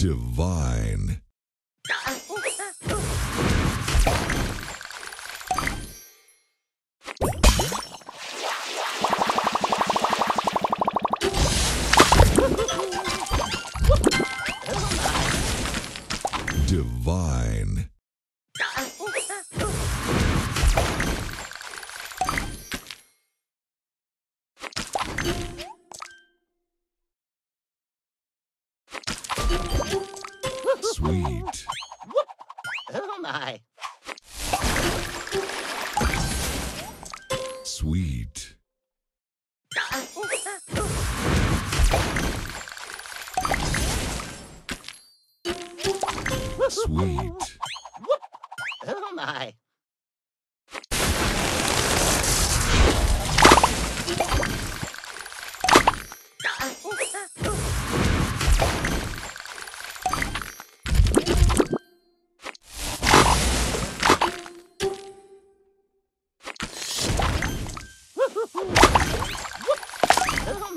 Divine. Sweet. Oh my. Sweet. Sweet. Oh my.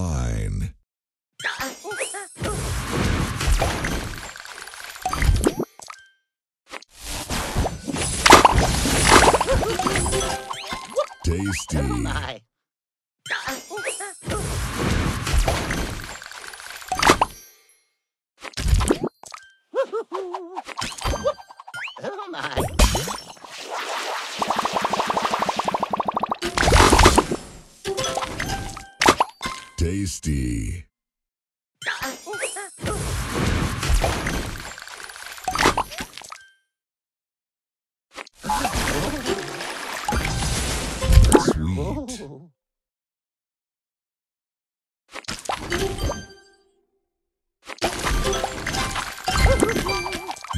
Divine. Tasty. Oh my. Oh my. Tasty. Sweet.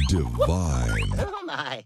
Divine. Oh my.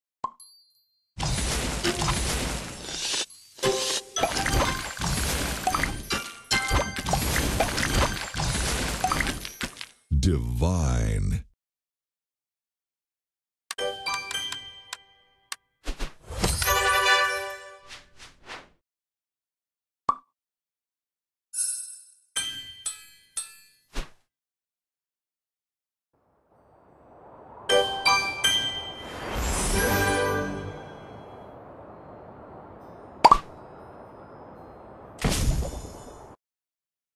Divine.